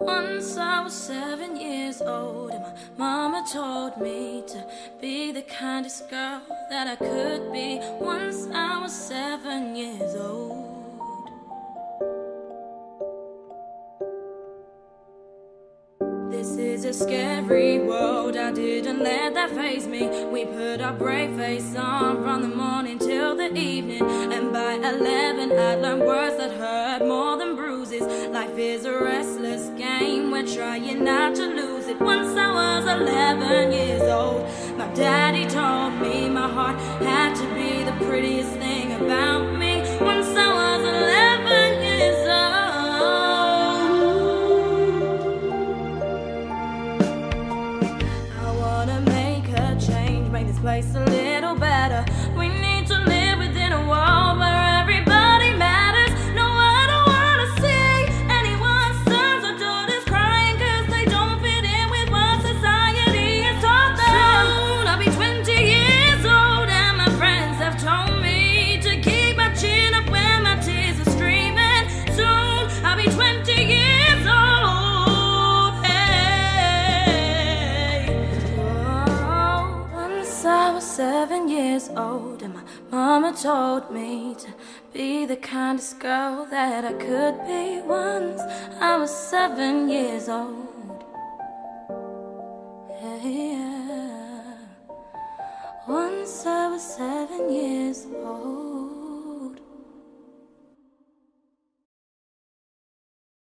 Once I was seven years old, and my mama told me to be the kindest girl that I could be. Once I was seven years old. This is a scary world. I didn't let that faze me. We put our brave face on from the morning till the evening. And by 11, I'd learned words that hurt more than bruises. Life is a restless game. We're trying not to lose it. Once I was 11 years old, my daddy told me my heart had to be the prettiest thing about me. Once I was 11 years old. I wanna make a change, make this place a little better. We I was seven years old, and my mama told me to be the kindest girl that I could be. Once I was seven years old. Yeah. Once I was seven.